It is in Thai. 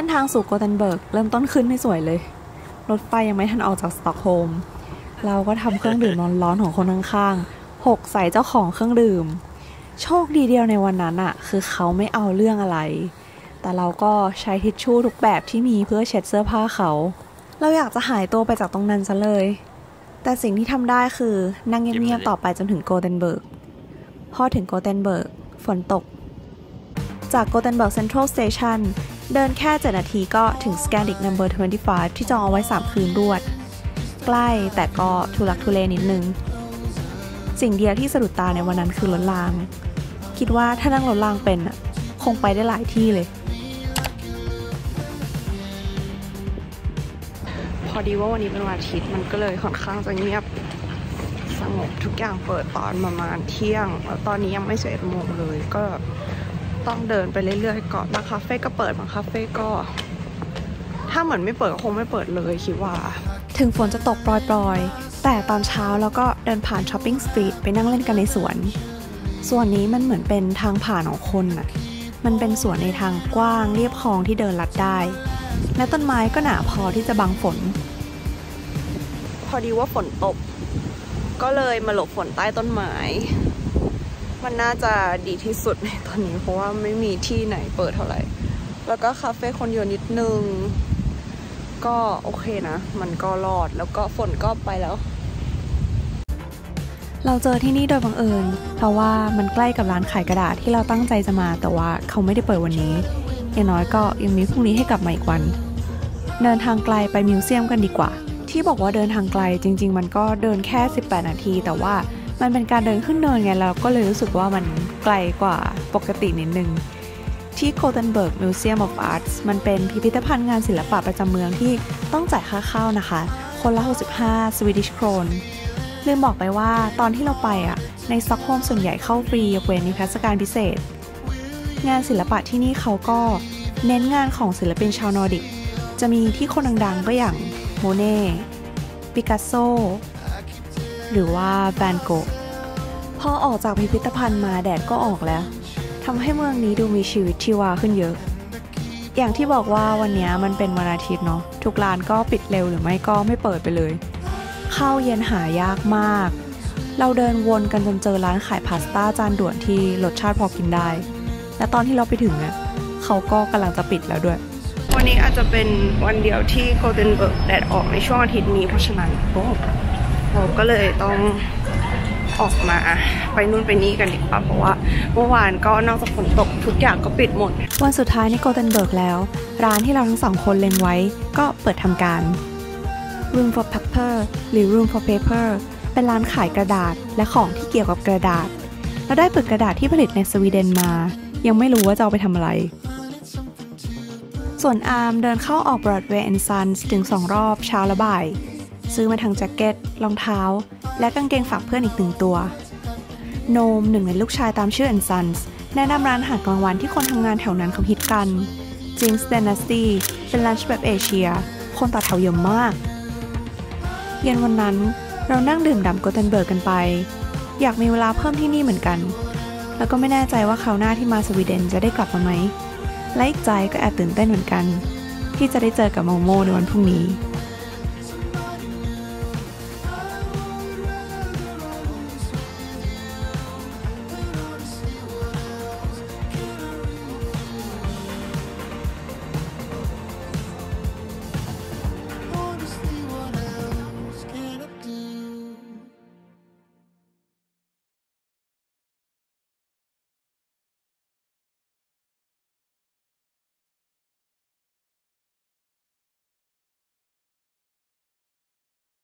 เส้นทางสู่โกเทนเบิร์กเริ่มต้นขึ้นไม่สวยเลย รถไฟยังไม่ทันออกจากสต็อกโฮล์มเราก็ทำเครื่องดื่มร้อนๆของคนข้างๆหกใส่เจ้าของเครื่องดื่ม โชคดีเดียวในวันนั้นอะคือเขาไม่เอาเรื่องอะไร แต่เราก็ใช้ทิชชู่ทุกแบบที่มีเพื่อเช็ดเสื้อผ้าเขา เราอยากจะหายตัวไปจากตรงนั้นซะเลย แต่สิ่งที่ทำได้คือนั่งเงียบๆต่อไปจนถึงโกเทนเบิร์กพอถึงโกเทนเบิร์กฝนตก จากโกเทนเบิร์ก Central Station เดินแค่ 7 นาทีก็ถึง Scandic Number 25 ที่จองเอาไว้ 3 คืนรวด ใกล้แต่ก็ทุลักทุเลนิดนึง สิ่งเดียวที่สะดุดตาในวันนั้นคือรถราง คิดว่าถ้านั่งรถรางเป็นอะคงไปได้หลายที่เลย พอดีว่าวันนี้เป็นวันอาทิตย์มันก็เลยค่อนข้างจะเงียบสงบทุกอย่างเปิดตอนประมาณเที่ยงแล้วตอนนี้ยังไม่เสร็จโมงเลยก็ ต้องเดินไปเรื่อยๆก่อนบางคาเฟ่ก็เปิดบางคาเฟ่ก็ ถ้าเหมือนไม่เปิดก็คงไม่เปิดเลยคิดว่า ถึงฝนจะตกปรอยๆ แต่ตอนเช้าแล้วก็เดินผ่าน shopping street ไปนั่งเล่นกันในสวน สวนนี้มันเหมือนเป็นทางผ่านของคนน่ะมันเป็นสวนในทางกว้างเลียบคลองที่เดินลัดได้ และต้นไม้ก็หนาพอที่จะบังฝน พอดีว่าฝนตก ก็เลยมาหลบฝนใต้ต้นไม้ มันน่าจะดีที่สุดในตอนนี้ เพราะว่าไม่มีที่ไหนเปิดเท่าไหร่ แล้วก็คาเฟ่คนเยอะนิดนึง ก็โอเคนะ มันก็รอดแล้วก็ฝนก็ไปแล้ว เราเจอที่นี่โดยบังเอิญ เพราะว่ามันใกล้กับร้านขายกระดาษที่เราตั้งใจจะมาแต่ว่าเขาไม่ได้เปิดวันนี้อย่างน้อยก็ยังมีพรุ่งนี้ให้กลับมาอีกวัน เดินทางไกลไป museum กันดีกว่า ที่บอกว่าเดินทางไกลจริง ๆ มันก็เดินแค่ 18 นาที แต่ว่า มันเป็นการเดินขึ้นเนินไงเราก็เลยรู้สึกว่ามันไกลกว่าปกตินิดนึง ที่ Gothenburg Museum of Art มันเป็นพิพิธภัณฑ์งานศิลปะประจำเมืองที่ต้องจ่ายค่าเข้านะคะ คนละ 65 Swedish krona ลืมบอกไปว่าตอนที่เราไปอะ ในสต็อกโฮล์มส่วนใหญ่เข้าฟรียกเว้นนิทรรศการพิเศษ งานศิลปะที่นี่เขาก็เน้นงานของศิลปินชาวนอร์ดิก จะมีที่คนดังๆก็อย่างโมเน่ ปิกัสโซ หรือว่าแวนโก๊ะพอออกจากพิพิธภัณฑ์มาแดดก็ออกแล้วทำให้เมืองนี้ดูมีชีวิตชีวาขึ้นเยอะ อย่างที่บอกว่าวันนี้มันเป็นวันอาทิตย์เนาะทุกร้านก็ปิดเร็วหรือไม่ก็ไม่เปิดไปเลยข้าวเย็นหายากมาก เราเดินวนกันจนเจอร้านขายพาสต้าจานด่วนที่รสชาติพอกินได้ และตอนที่เราไปถึงเนี่ยเขาก็กำลังจะปิดแล้วด้วย วันนี้อาจจะเป็นวันเดียวที่โกเทนเบิร์กแดดออกในช่วงอาทิตย์นี้เพราะฉะนั้น เราก็เลยต้องออกมาไปนู่นไปนี่กันดีกว่าเพราะว่าเมื่อวานก็นอกจากฝนตกทุกอย่างก็ปิดหมด วันสุดท้ายในโกเทนเบิร์กแล้ว ร้านที่เราทั้งสองคนเล็งไว้ก็เปิดทำการ Room for Paper หรือ Room for Paper เป็นร้านขายกระดาษและของที่เกี่ยวกับกระดาษ เราได้ปึกกระดาษที่ผลิตในสวีเดนมา ยังไม่รู้ว่าจะเอาไปทำอะไร ส่วนอาร์มเดินเข้าออก Broadway and Sons ถึง2รอบเช้าและบ่าย ซื้อมาทั้งแจ็คเก็ตรองเท้า และกางเกงฝากเพื่อนอีกหนึ่งตัว โนมหนึ่งในลูกชายตามชื่อ and Sons แนะนำร้านอาหารกลางวันที่คนทำงานแถวนั้นเขาฮิตกัน Jinx Dynasty เป็นร้านแบบเอเชีย คนต่อแถวเยอะมาก เย็นวันนั้นเรานั่งดื่มด่ำโกเทนเบิร์กกันไป อยากมีเวลาเพิ่มที่นี่เหมือนกัน แล้วก็ไม่แน่ใจว่าคราวหน้าที่มาสวีเดนจะได้กลับมาไหมและอีกใจก็แอบตื่นเต้นเหมือนกัน ที่จะได้เจอกับโมโมในวันพรุ่งนี้